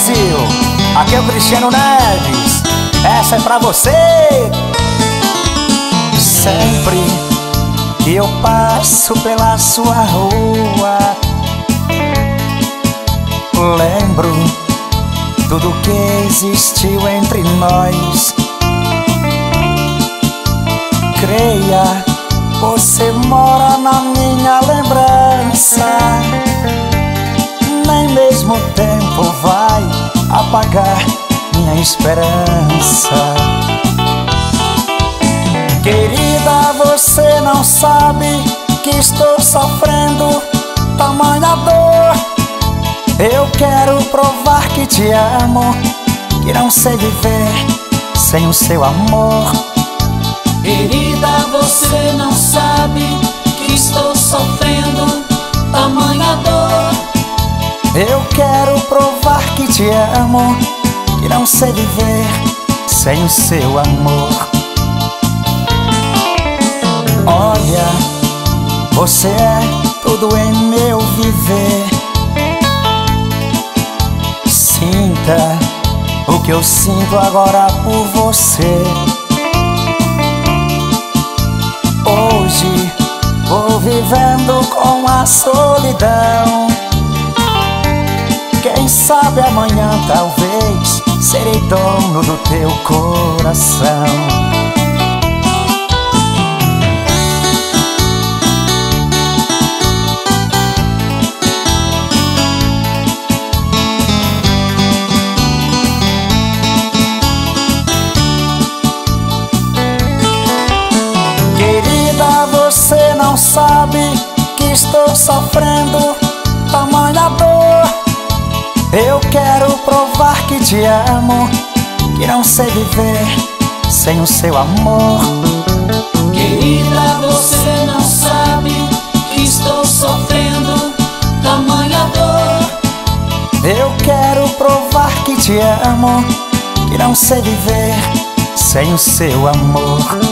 Brasil! Aqui é o Cristiano Neves, essa é pra você! Sempre que eu passo pela sua rua, lembro tudo que existiu entre nós. Creia, você mora na minha lembrança mesmo tempo vai apagar minha esperança. Querida, você não sabe que estou sofrendo tamanha dor. Eu quero provar que te amo, que não sei viver sem o seu amor. Querida, você não sabe te amo, que não sei viver sem o seu amor. Olha, você é tudo em meu viver. Sinta o que eu sinto agora por você. Hoje vou vivendo com a solidão. Sabe amanhã talvez serei dono do teu coração. Querida, você não sabe que estou sofrendo te amo, que não sei viver sem o seu amor. Querida, você não sabe que estou sofrendo tamanha dor. Eu quero provar que te amo, que não sei viver sem o seu amor.